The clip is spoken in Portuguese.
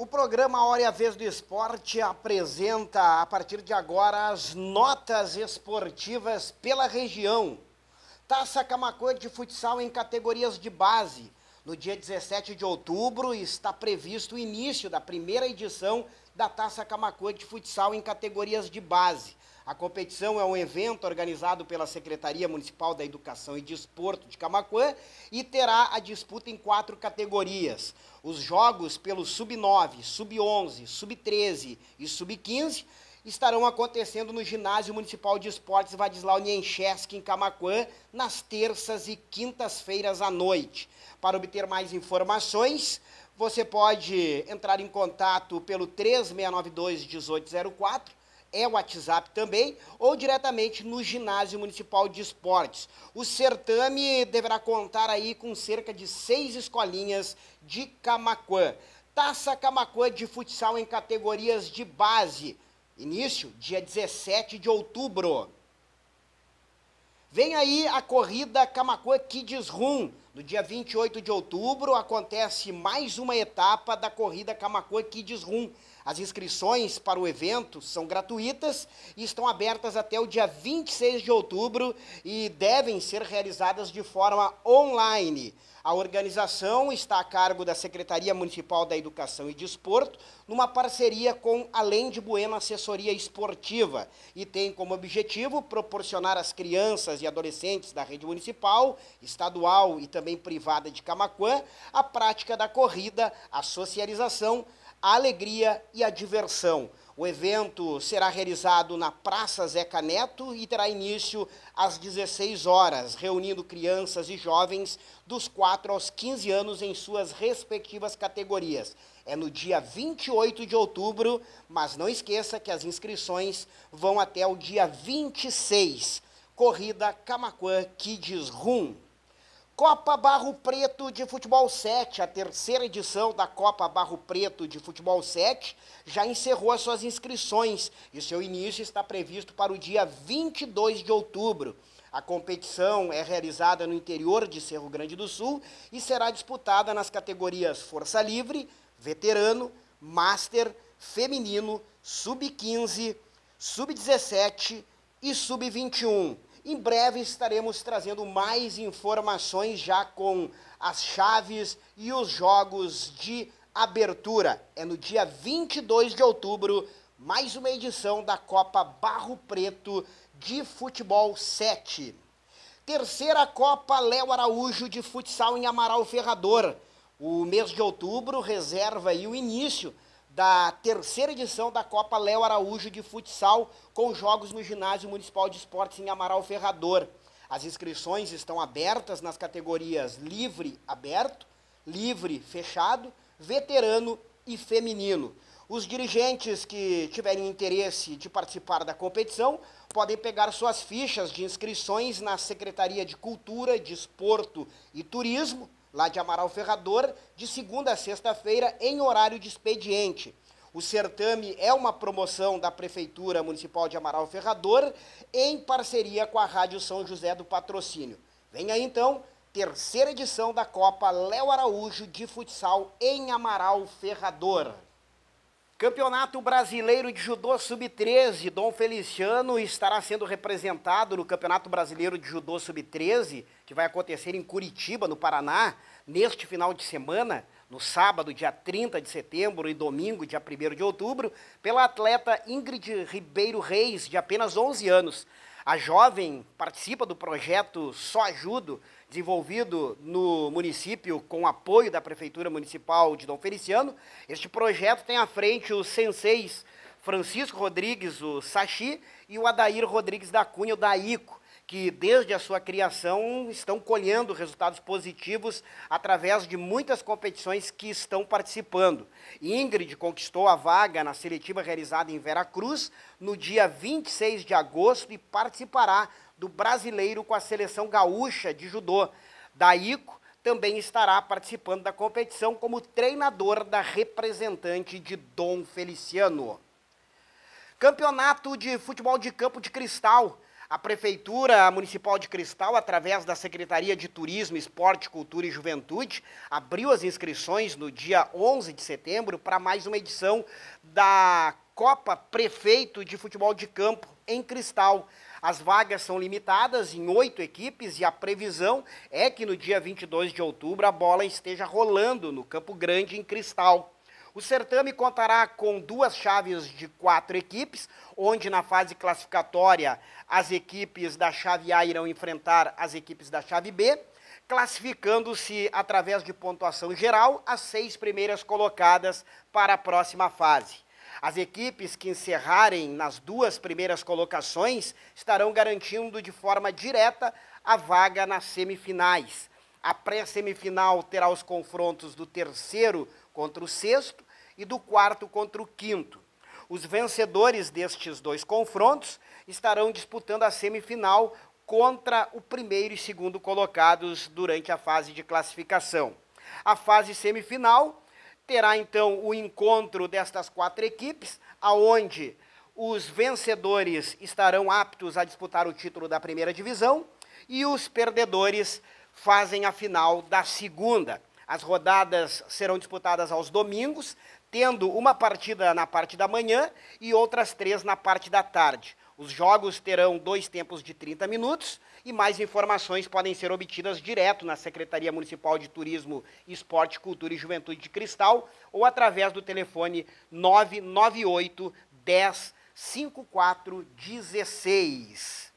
O programa Hora e a Vez do Esporte apresenta, a partir de agora, as notas esportivas pela região. Taça Camacuã de futsal em categorias de base. No dia 17 de outubro está previsto o início da primeira edição da Taça Camacuã de futsal em categorias de base. A competição é um evento organizado pela Secretaria Municipal da Educação e Desporto de Camacuã e terá a disputa em quatro categorias. Os jogos pelo Sub-9, Sub-11, Sub-13 e Sub-15 estarão acontecendo no Ginásio Municipal de Esportes Vadislau Niencheski, em Camacuã, nas terças e quintas-feiras à noite. Para obter mais informações, você pode entrar em contato pelo 3692 1804 é o WhatsApp também, ou diretamente no Ginásio Municipal de Esportes. O certame deverá contar aí com cerca de seis escolinhas de Camacuã. Taça Camacuã de futsal em categorias de base. Início, dia 17 de outubro. Vem aí a corrida Camacuã Kids Room. No dia 28 de outubro acontece mais uma etapa da corrida Camacuã Kids Room as inscrições para o evento são gratuitas e estão abertas até o dia 26 de outubro e devem ser realizadas de forma online. A organização está a cargo da Secretaria Municipal da Educação e Desporto, numa parceria com Além de Bueno Assessoria Esportiva, e tem como objetivo proporcionar às crianças e adolescentes da rede municipal, estadual e também privada de Camaquã a prática da corrida, a socialização, a alegria e a diversão. O evento será realizado na Praça Zeca Neto e terá início às 16 horas, reunindo crianças e jovens dos 4 aos 15 anos em suas respectivas categorias. É no dia 28 de outubro, mas não esqueça que as inscrições vão até o dia 26. Corrida Camaquã Kids Room. Copa Barro Preto de Futebol 7, a terceira edição da Copa Barro Preto de Futebol 7, já encerrou as suas inscrições e seu início está previsto para o dia 22 de outubro. A competição é realizada no interior de Cerro Grande do Sul e será disputada nas categorias Força Livre, Veterano, Master, Feminino, Sub-15, Sub-17 e Sub-21. Em breve estaremos trazendo mais informações já com as chaves e os jogos de abertura. É no dia 22 de outubro, mais uma edição da Copa Barro Preto de Futebol 7. Terceira Copa Léo Araújo de Futsal em Amaral Ferrador. O mês de outubro reserva aí o início da terceira edição da Copa Léo Araújo de Futsal, com jogos no Ginásio Municipal de Esportes em Amaral Ferrador. As inscrições estão abertas nas categorias livre aberto, livre fechado, veterano e feminino. Os dirigentes que tiverem interesse de participar da competição podem pegar suas fichas de inscrições na Secretaria de Cultura, Desporto e Turismo, lá de Amaral Ferrador, de segunda a sexta-feira, em horário de expediente. O certame é uma promoção da Prefeitura Municipal de Amaral Ferrador, em parceria com a Rádio São José do Patrocínio. Venha então, terceira edição da Copa Léo Araújo de Futsal em Amaral Ferrador. Campeonato Brasileiro de Judô Sub-13, Dom Feliciano estará sendo representado no Campeonato Brasileiro de Judô Sub-13, que vai acontecer em Curitiba, no Paraná, neste final de semana, no sábado, dia 30 de setembro e domingo, dia 1 de outubro, pela atleta Ingrid Ribeiro Reis, de apenas 11 anos. A jovem participa do projeto Só Ajudo, desenvolvido no município com apoio da Prefeitura Municipal de Dom Feliciano. Este projeto tem à frente os senseis Francisco Rodrigues, o Sachi, e o Adair Rodrigues da Cunha, o Daico que desde a sua criação estão colhendo resultados positivos através de muitas competições que estão participando. Ingrid conquistou a vaga na seletiva realizada em Veracruz no dia 26 de agosto e participará do brasileiro com a seleção gaúcha de judô. Daico também estará participando da competição como treinador da representante de Dom Feliciano. Campeonato de Futebol de Campo de Cristal. A Prefeitura Municipal de Cristal, através da Secretaria de Turismo, Esporte, Cultura e Juventude, abriu as inscrições no dia 11 de setembro para mais uma edição da Copa Prefeito de Futebol de Campo em Cristal. As vagas são limitadas em oito equipes e a previsão é que no dia 22 de outubro a bola esteja rolando no Campo Grande em Cristal. O certame contará com duas chaves de quatro equipes, onde na fase classificatória as equipes da chave A irão enfrentar as equipes da chave B, classificando-se através de pontuação geral as seis primeiras colocadas para a próxima fase. As equipes que encerrarem nas duas primeiras colocações estarão garantindo de forma direta a vaga nas semifinais. A pré-semifinal terá os confrontos do terceiro contra o sexto e do quarto contra o quinto. Os vencedores destes dois confrontos estarão disputando a semifinal contra o primeiro e segundo colocados durante a fase de classificação. A fase semifinal terá então o encontro destas quatro equipes, aonde os vencedores estarão aptos a disputar o título da primeira divisão e os perdedores fazem a final da segunda. As rodadas serão disputadas aos domingos, tendo uma partida na parte da manhã e outras três na parte da tarde. Os jogos terão dois tempos de 30 minutos e mais informações podem ser obtidas direto na Secretaria Municipal de Turismo, Esporte, Cultura e Juventude de Cristal ou através do telefone 998 10 5416.